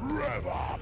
Rev up!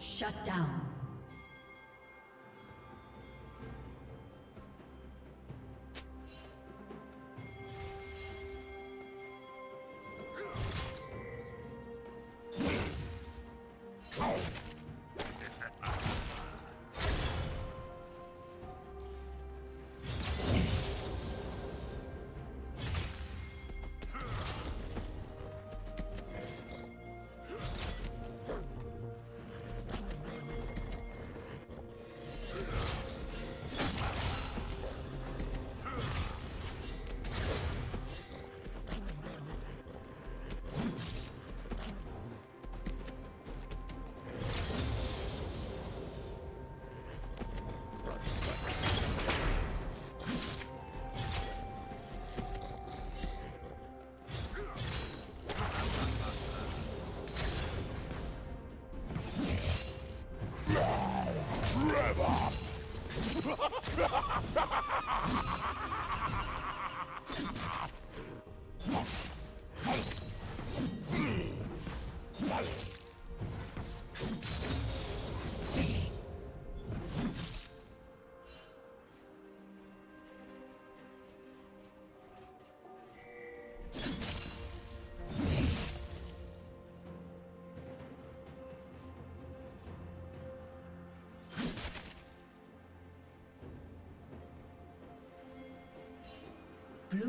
Shut down.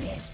Yes.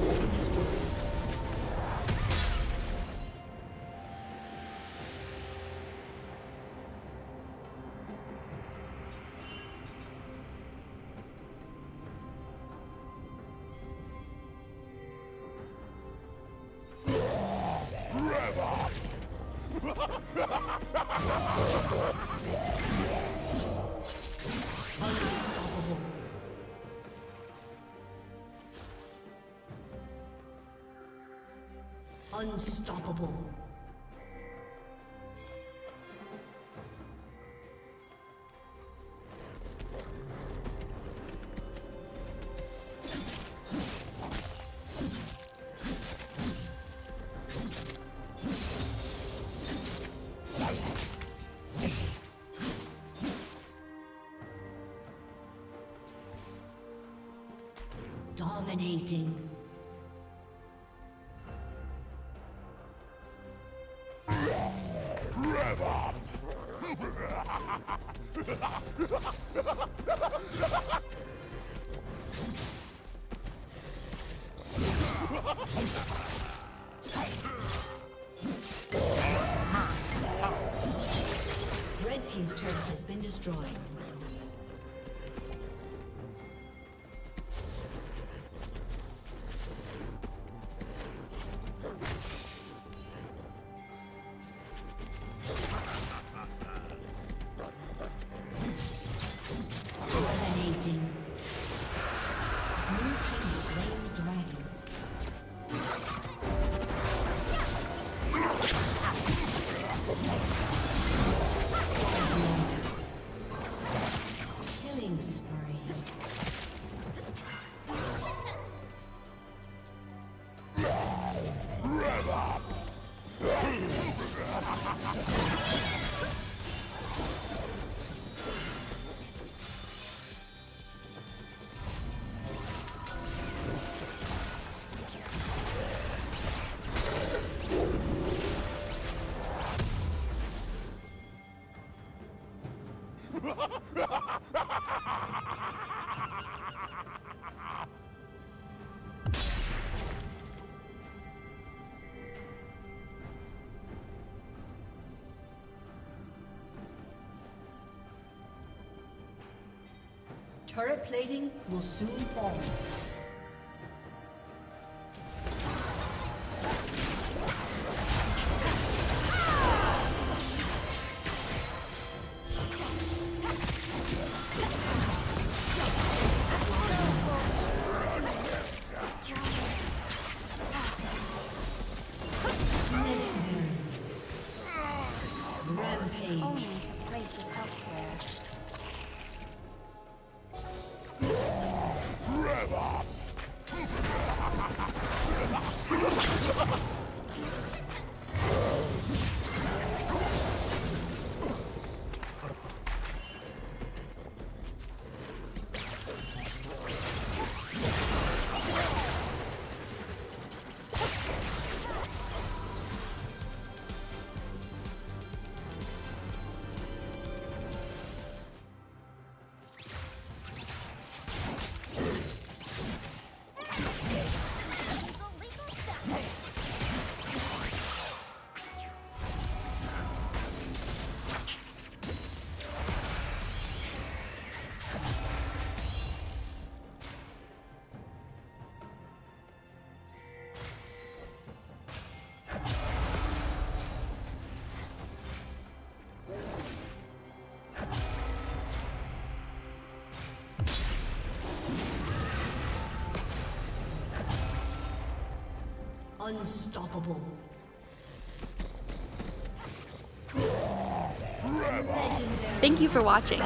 Has been destroyed. Unstoppable. Dominating. Destroyed. Turret plating will soon fall. Rampage. Only to place it elsewhere. Unstoppable. Thank you for watching.